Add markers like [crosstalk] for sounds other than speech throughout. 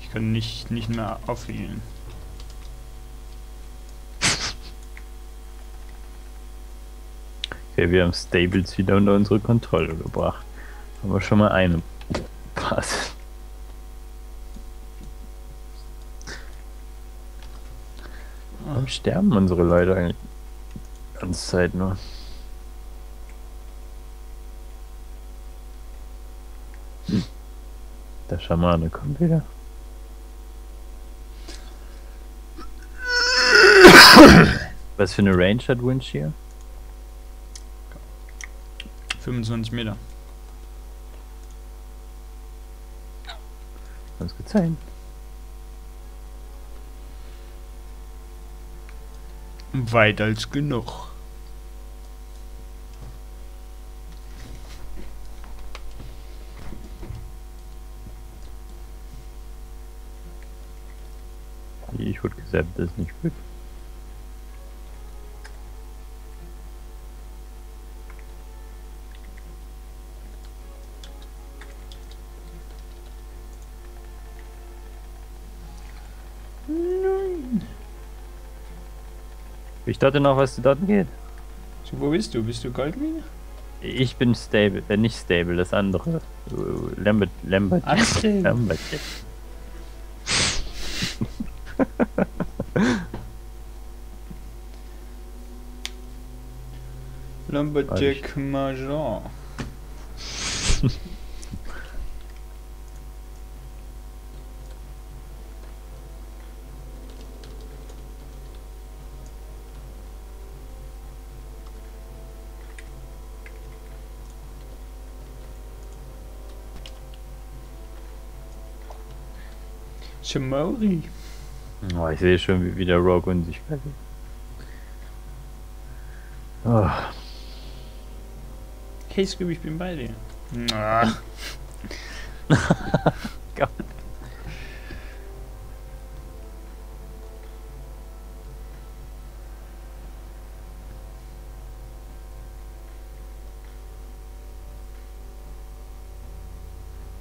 Ich kann nicht, nicht mehr aufwählen. Okay, wir haben Stables wieder unter unsere Kontrolle gebracht. Haben wir schon mal eine Pass. Warum sterben unsere Leute eigentlich die ganze Zeit nur? Der Schamane kommt wieder. Was für eine Range hat Winch hier? 25 Meter. Ganz gezeigt. Weit als genug. Das ist nicht gut. Nein. Ich dachte noch, was dort geht. So, wo bist du? Bist du Goldmine? Ich bin stable, äh, nicht stable, das andere. Äh, Lambert, Lambert, Unstable. Lambert. Lumberjack Jack Major. Oh, ich sehe schon, wie, wie der Rogue unsichtbar wird. Oh, Hey Scooby, ich bin bei dir. Ah. Gott. [laughs]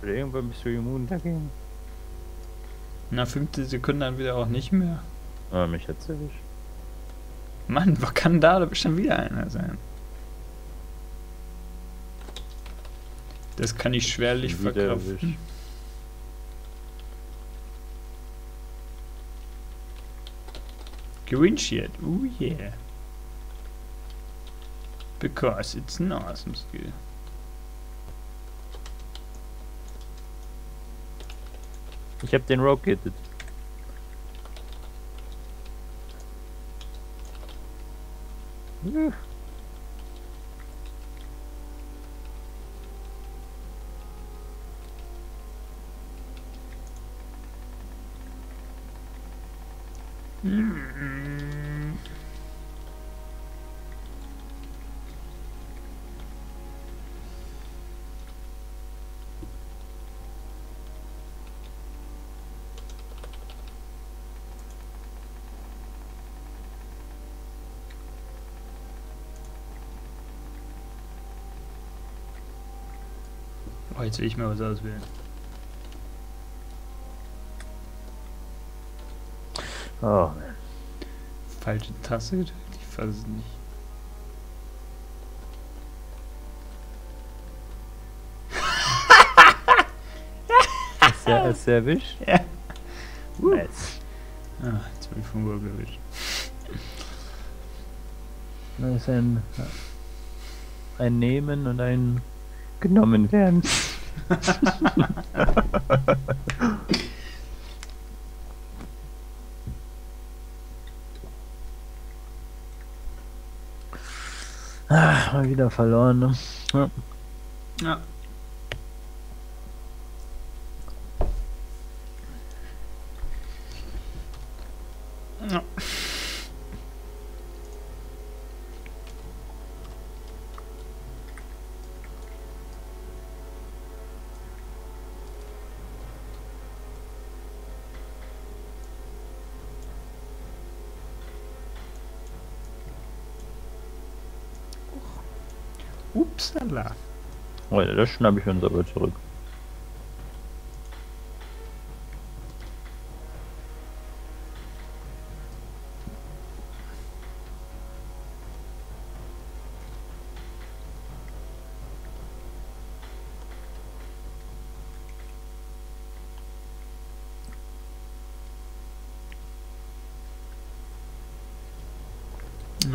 Irgendwann bist du immun dagegen. Na, fünfte Sekunde dann wieder auch nicht mehr. Aber Ah, mich hat's erwischt. Mann, was kann da bestimmt wieder einer sein? Das kann ich schwerlich verkraften. erwischt. Oh yeah. Because it's an awesome skill. Ich hab den Rogue gehittet. Ja. Mm. Oh, jetzt will ich mal was auswählen. Oh, Falsche gedrückt? Ich weiß es nicht. [laughs] der, ist der erwischt? Ja. Nice. Ah, jetzt bin ich vom Wirbel erwischt. Das ist ein, ein Nehmen und ein genommen werden. ah, mal wieder verloren. Ne? Ja. Ja. Ja. Upsala. Oh ja, das schnappe ich uns zurück.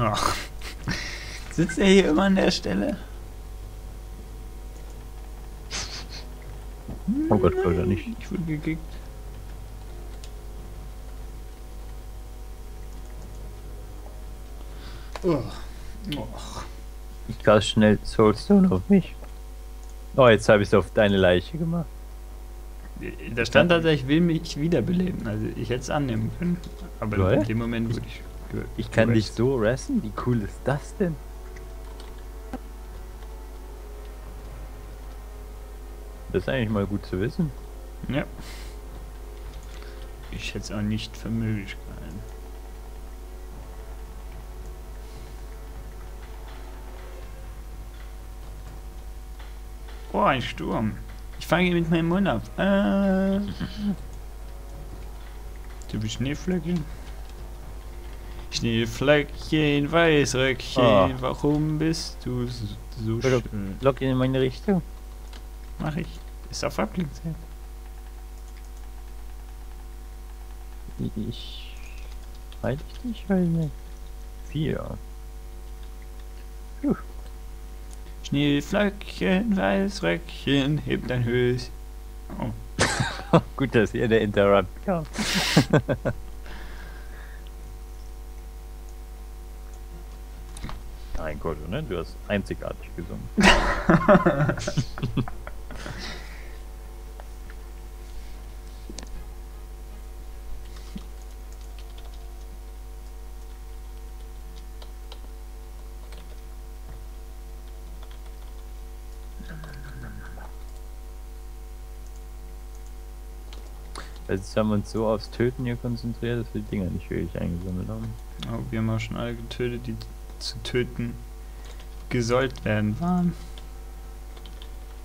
[laughs] Sitzt er hier immer an der Stelle? Gott, Alter, nicht. Ich wurde gekickt. Oh. Oh. Ich cast schnell Soulstone auf mich. Oh, jetzt habe ich es auf deine Leiche gemacht. Da stand tatsächlich, ich will mich wiederbeleben. Also ich hätte es annehmen können. Aber Lol. in dem Moment wurde ich. Ich kann dich so ressen? Wie cool ist das denn? Das ist eigentlich mal gut zu wissen. Ja. Ich hätte es auch nicht für möglich gehalten. Oh, ein Sturm. Ich fange mit meinem Mund ab. Äh. [laughs] Du bist Schneeflöckchen. Schneeflöckchen, Weißröckchen, Ah. warum bist du so, so schön? lock ihn in meine Richtung. Mach ich. Ist auf Abklingen. Ich. Halte ich dich? Weiß nicht. Vier. Schneeflöckchen, Weißröckchen, heb dein Höschen. Oh, [laughs] Gut, dass hier der Interrupt kam. [laughs] Mein Gott, ne? Du hast einzigartig gesungen. [laughs] Jetzt haben wir uns so aufs Töten hier konzentriert, dass wir die Dinger nicht wirklich eingesammelt haben. oh, wir haben auch schon alle getötet, die zu töten gesollt werden waren.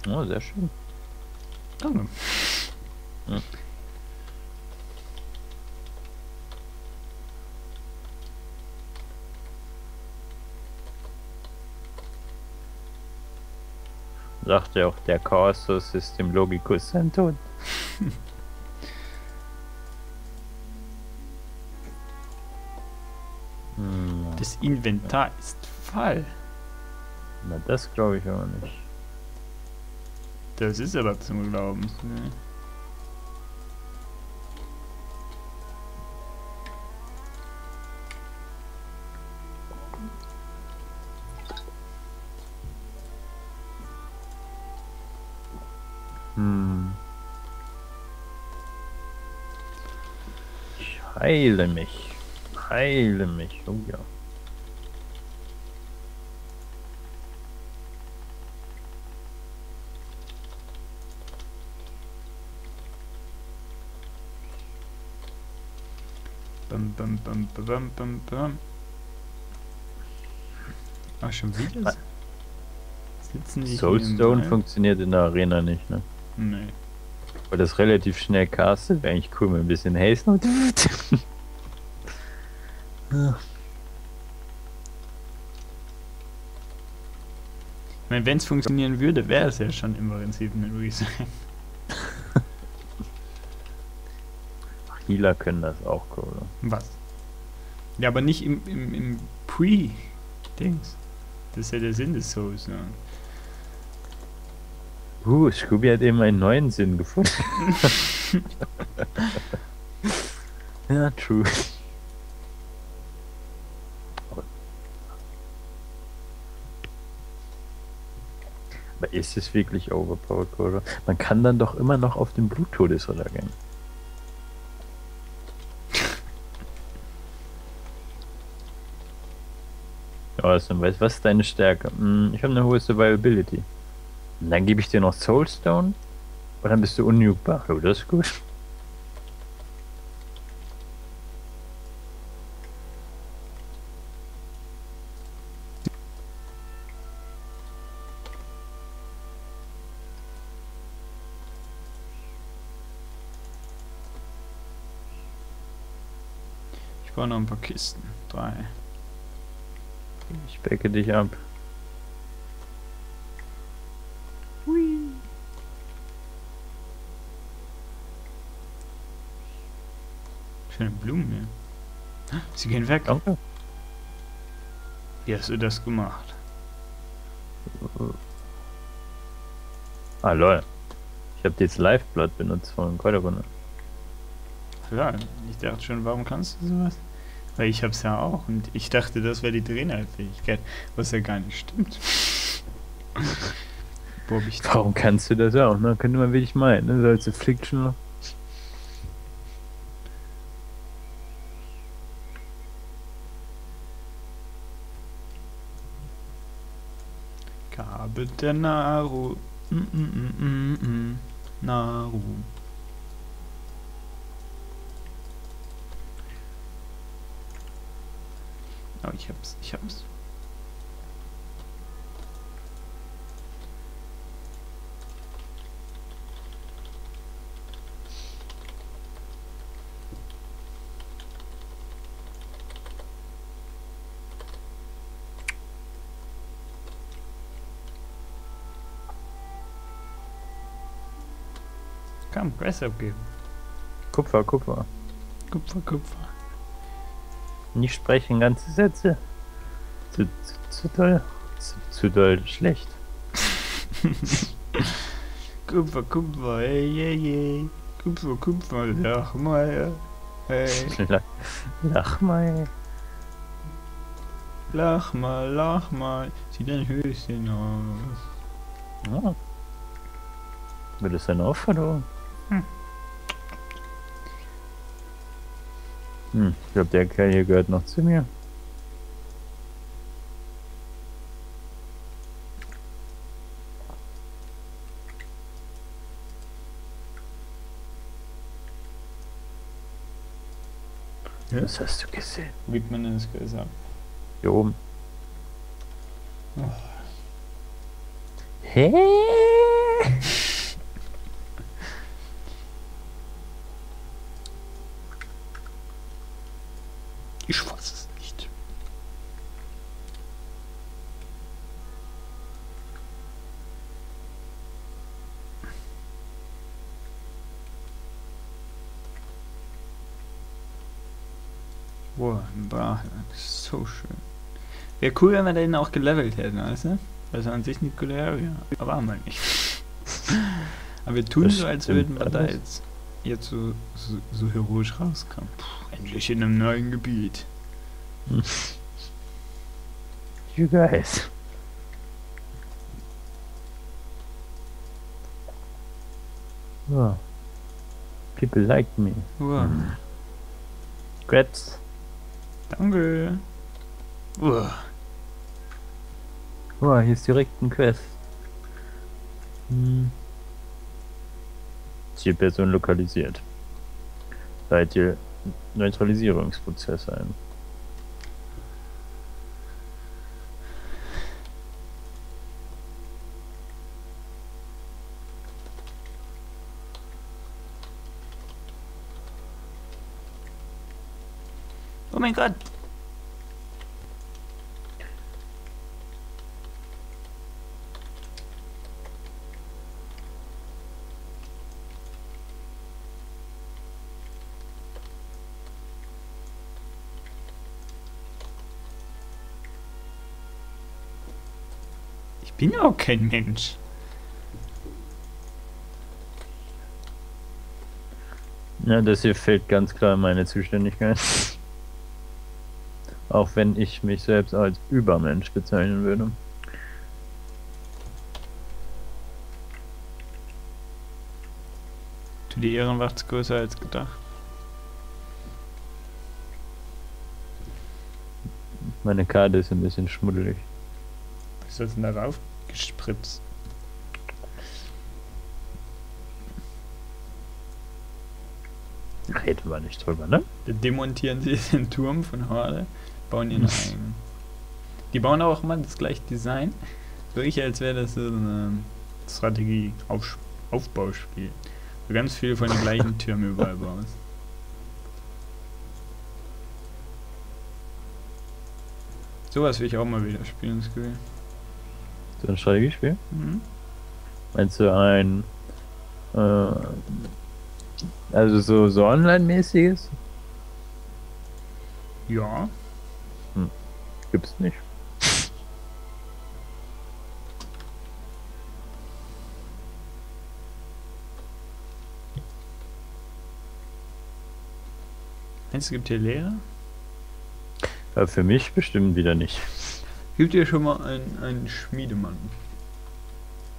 Oh, sehr schön. Danke. Ja. Sagt ja auch der Chaos System Logicus sein Tod. [laughs] Das Inventar ist voll. na das glaube ich aber nicht. Das ist aber zum Glauben. Ne? Hm. Ich heile mich. Heile mich. Oh ja. Bam, bam, bam, bam, bam, bam. Ach, schon wieder? Ah. Sitzen die Soulstone funktioniert in der Arena nicht, ne? Nee. Weil das relativ schnell castet, wäre eigentlich cool mit ein bisschen Haste und. [laughs] Ich meine, wenn es funktionieren würde, wäre es ja schon im Prinzip ein Resign. Healer können das auch, oder? Was? Ja, aber nicht im, im, im Pre-Dings. Das ist ja der Sinn des Souls, ne? Uh, Scooby hat eben einen neuen Sinn gefunden. [laughs] ja, true. Aber ist es wirklich overpowered, oder? Man kann dann doch immer noch auf den Bluttodesritter gehen. Ja, also, weißt, was ist deine Stärke? Hm, ich habe eine hohe Survivability. Und dann gebe ich dir noch Soulstone und dann bist du unjugbar. Oh, das ist gut. Ich brauche noch ein paar Kisten. Drei. Ich backe dich ab. Schöne Blumen hier. Sie gehen weg. Danke. Wie hast du das gemacht? Ah, lol. Ich habe jetzt Lifeblood benutzt von Kräuterkunde. Ja, ich dachte schon, warum kannst du sowas? Weil ich hab's ja auch und ich dachte, das wäre die Trainerfähigkeit, was ja gar nicht stimmt. Hab ich Warum kannst du das auch? Ne? Könnte man wirklich meinen, ne? So als Affliction. Gabe der Naru. Mm, mm, mm, mm, mm. Naru. Oh, ich hab's, ich hab's. Komm, Quest abgeben. Kupfer, Kupfer. Kupfer, Kupfer. Nicht sprechen ganze Sätze. Zu, zu, zu doll. Zu, zu doll schlecht. Kupfer, Kupfer, hey, hey, hey. Kupfer, Kupfer, lach mal. Hey, [laughs] Lach, lach mal. lach mal, lach mal. Zieh dein Höschen aus. Ja. Wird es dann auch verloren? Hm. Hm, ich glaube, der Kerl hier gehört noch zu mir. Ja? Was hast du gesehen? Gibt man das gesagt? Hier oben. Oh. Hä? Ich weiß es nicht. Boah, ein Bar, so schön. Wäre cool, wenn wir den auch gelevelt hätten, weißt du? Also an sich nicht cool, ja, aber haben wir nicht. [laughs] aber wir tun Das so, als würden wir da jetzt, jetzt so, so, so heroisch rauskommen. Puh, endlich in einem neuen Gebiet. [laughs] You guys. Oh. People like me. Uah, Grats. Danke. Uah. Oh, hier ist direkt ein Quest. Hm. Zielperson lokalisiert. Leite Neutralisierungsprozess ein. Oh mein Gott. Ich bin ja auch kein Mensch. Ja, das hier fällt ganz klar in meine Zuständigkeit. Auch wenn ich mich selbst als Übermensch bezeichnen würde. Du, die Ehrenwacht's größer als gedacht. Meine Karte ist ein bisschen schmuddelig. Was ist denn darauf gespritzt? Reden wir nicht drüber, ne? Da demontieren sie den Turm von Horde, bauen ihren eigenen. Die bauen auch immer das gleiche Design. So ich, als wäre das so eine Strategie, Auf Aufbauspiel. So ganz viel von den gleichen [laughs] Türmen überall baust. Sowas will ich auch mal wieder spielen, das Gefühl. So ein Strategiespiel? Mhm. Meinst du ein. Äh, also so, so online-mäßiges? Ja, gibt's nicht. Eins gibt hier leer? Äh, für mich bestimmt wieder nicht. Gibt ihr schon mal einen, einen Schmiedemann?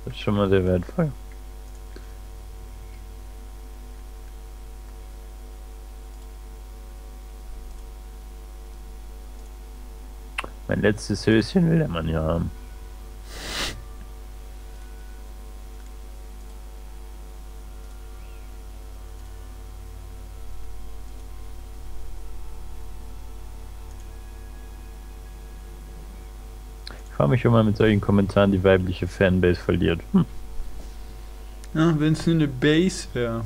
Das ist schon mal sehr wertvoll. Mein letztes Höschen will der Mann ja haben. Ich frage mich, ob man mit solchen Kommentaren die weibliche Fanbase verliert. Hm. Ja, wenn es nur eine Base wäre.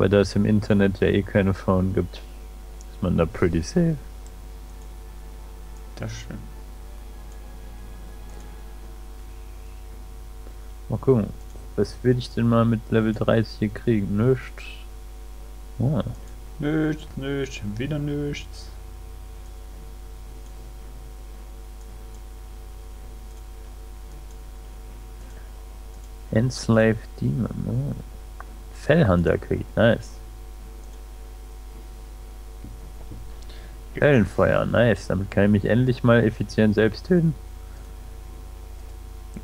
Aber da es im Internet ja eh keine Frauen gibt, ist man da pretty safe. Das stimmt. Mal gucken. Was will ich denn mal mit Level 30 hier kriegen? Nichts. Ah. Nichts, nichts, wieder nichts. Enslaved Demon. Oh. Fellhunter kriegt, nice. Quellenfeuer, nice. Damit kann ich mich endlich mal effizient selbst töten.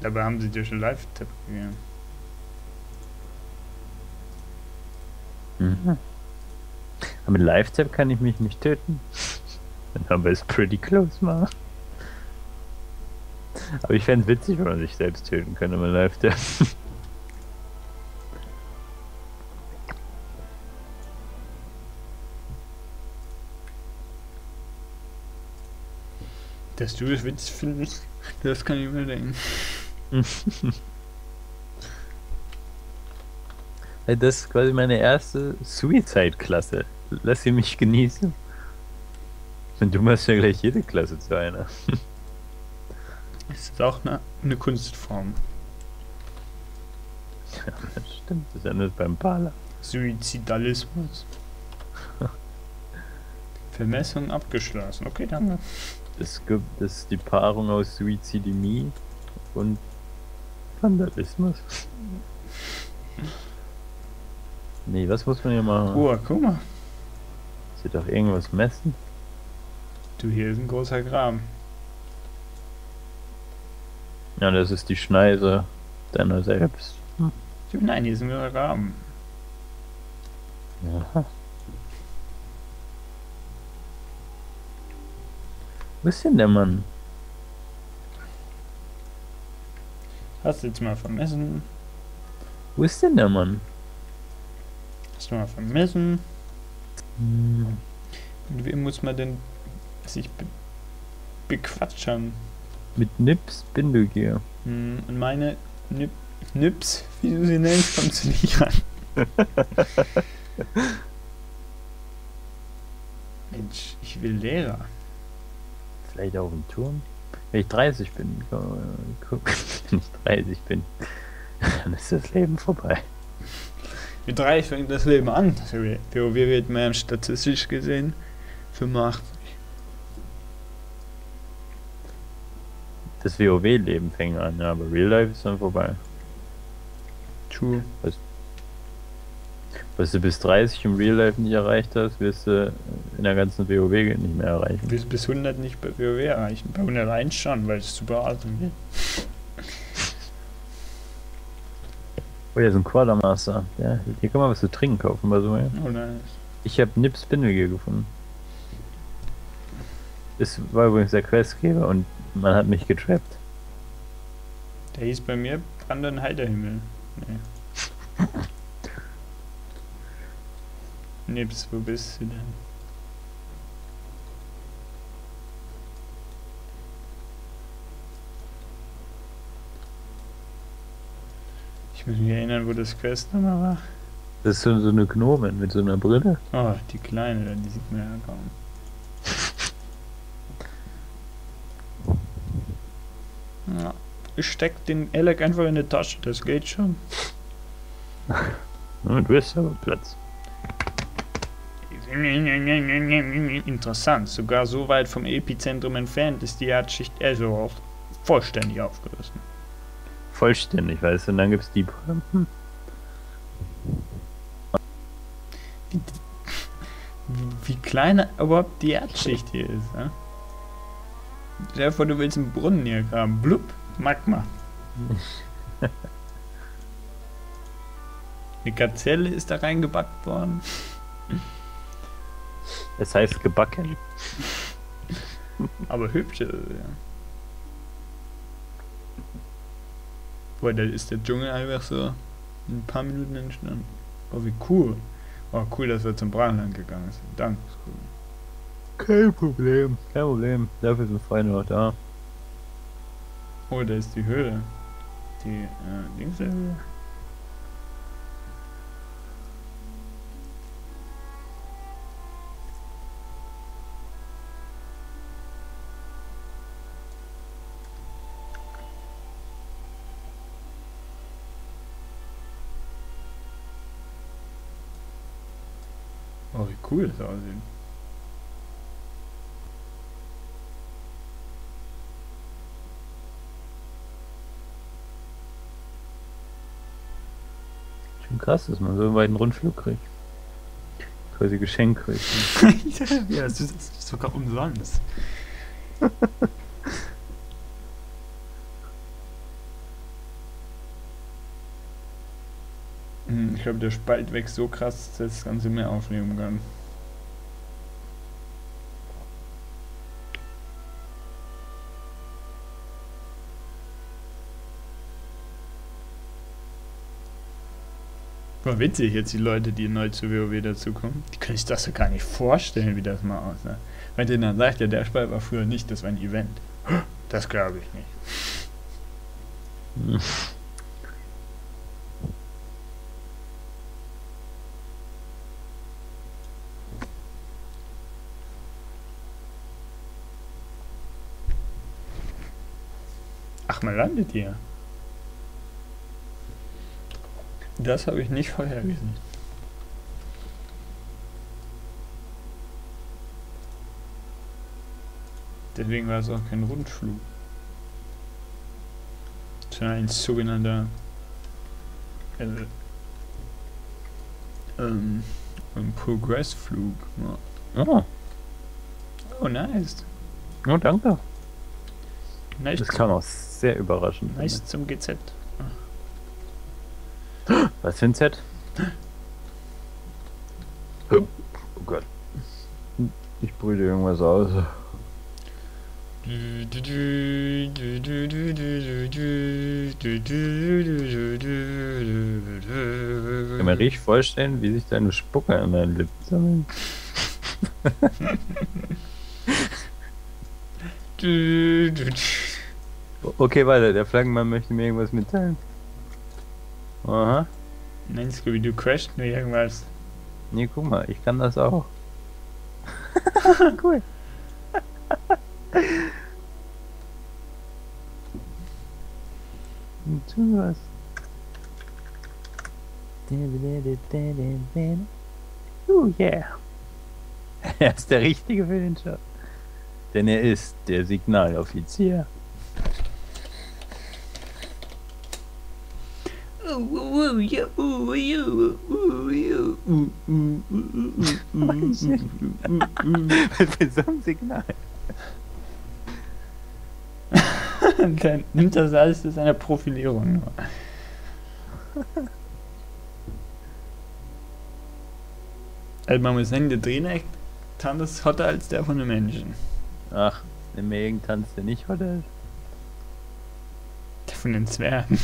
Dabei haben sie dir schon Live-Tipp gegeben. Mhm. Aber mit Live-Tap kann ich mich nicht töten. Dann haben wir es pretty close mal. Aber ich fände es witzig, wenn man sich selbst töten könnte mit Live-Tap. [laughs] Dass du das witzig findest, das kann ich mir denken. [laughs] Das ist quasi meine erste Suicide-Klasse. Lass sie mich genießen. Und du machst ja gleich jede Klasse zu einer. [laughs] Das ist auch eine, eine Kunstform. Ja, das stimmt. Das endet beim Pala. Suizidalismus. [laughs] Vermessung abgeschlossen. Okay, danke. Es gibt das ist die Paarung aus Suizidemie und Vandalismus. Nee, was muss man hier machen? Oh, guck mal. Sie doch irgendwas messen? Du, hier ist ein großer Graben. Ja, das ist die Schneise deiner selbst. Nein, hier ist ein großer Graben. Aha. Wo ist denn der Mann? Hast du jetzt mal vermessen? Wo ist denn der Mann? Hast du mal vermessen? Hm. Mit wem muss man denn sich be bequatschern? Mit Nips Bindelgier. Hm, und meine Nip Nips, [laughs] wie du sie nennst, kommst du nicht ran. [laughs] Mensch, ich will Lehrer. Vielleicht auf dem Turm? Wenn ich 30 bin, guck, guck, [laughs] wenn ich 30 bin, [laughs] dann ist das Leben vorbei. Mit drei fängt das Leben an. WoW wird mehr statistisch gesehen 85. Das WoW-Leben fängt an, ja, aber Real Life ist dann vorbei. True. Was du bis 30 im Real Life nicht erreicht hast, wirst du in der ganzen WoW nicht mehr erreichen. Du wirst bis 100 nicht bei WoW erreichen. Bei 101 schon, weil es super Atem geht. [laughs] Oh, hier ist ein Quartermaster. Ja, hier kann man was zu trinken kaufen bei so. Ja. Oh nice. Ich habe Nips Bindelgier gefunden. Das war übrigens der Questgeber und man hat mich getrappt. Der hieß bei mir Brandon Heiderhimmel. Nee. [laughs] Nips, wo bist du denn? Ich muss mich erinnern, wo das Quest nochmal war. Das ist so, eine Gnomen mit so einer Brille. Oh, die kleine, die sieht man ja kaum. Ja, ich steck den Alec einfach in die Tasche, das geht schon. [laughs] Ja, du hast aber Platz. Interessant, sogar so weit vom Epizentrum entfernt ist die Erdschicht Azeroth. vollständig aufgerissen. Vollständig, weißt du, und dann gibt's die. Hm. Wie, wie klein überhaupt die Erdschicht hier ist. Ja? Stell dir vor, du willst einen Brunnen hier graben. Blub, Magma. [laughs] Eine Gazelle ist da reingebackt worden. Es heißt gebacken. Aber hübsch ist es, ja. Boah, da ist der Dschungel einfach so in ein paar Minuten entstanden. Oh, wie cool. Oh, cool, dass wir zum Brachland gegangen sind. Danke, ist cool. Kein Problem. Kein Problem. Dafür sind Freunde noch da. Oh, da ist die Höhle. Die, äh, links Oh, wie cool das aussieht. Schon krass, dass man so einen weiten Rundflug kriegt. Quasi Geschenk kriegt. [laughs] ja, das ist sogar umsonst. [laughs] Hm, Ich glaube, der Spalt wächst so krass, dass das ganze Meer aufnehmen kann. War witzig jetzt die Leute, die neu zu WoW dazukommen. Die können sich das so gar nicht vorstellen, wie das mal aussah. Wenn ihr dann sagt, ja, der Spalt war früher nicht, das war ein Event. Das glaube ich nicht. [laughs] Landet hier. Das habe ich nicht vorhergesehen. Deswegen war es auch kein Rundflug. Sondern ein sogenannter äh, ähm, ein Progressflug. Ja. Oh, Oh, nice. oh danke. Nice, Das kam auch sehr überraschend. nice zum GZ. Was für ein Z? Oh Gott. Ich brüte irgendwas aus. Ich kann mir richtig vorstellen, wie sich deine Spucke an deinen Lippen sammeln. [laughs] [laughs] [laughs] Okay, weiter. Der Flaggenmann möchte mir irgendwas mitteilen. Aha. Nein, Scooby, du crasht nur irgendwas. Nee, guck mal, ich kann das auch. [laughs] cool. Tu was. Oh yeah. [laughs] Er ist der Richtige für den Job. Denn er ist der Signaloffizier. Was für so ein Signal? Dann nimmt das alles zu seiner Profilierung. nur. Also man muss sagen, der Dreneck tanzt hotter als der von den Menschen. Ach, im Mägen tanzt er nicht heute. Der von den Zwergen.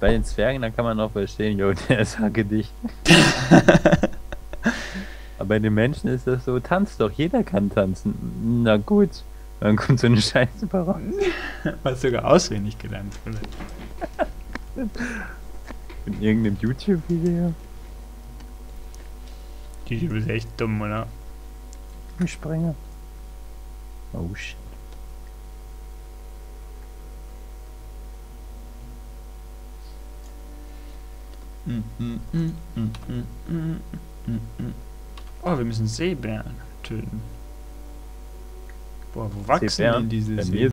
Bei den Zwergen, da kann man noch verstehen, jo, [laughs] der ist dicht. [laughs] Aber bei den Menschen ist das so, tanzt doch, jeder kann tanzen. Na gut, dann kommt so eine Scheiße raus. [laughs] Was sogar auswendig gelernt wurde. In irgendeinem YouTube-Video. Typ ist echt dumm, oder? Ich springe. Oh shit. Oh, wir müssen Seebären töten. Boah, wo wachsen CPR. denn diese mir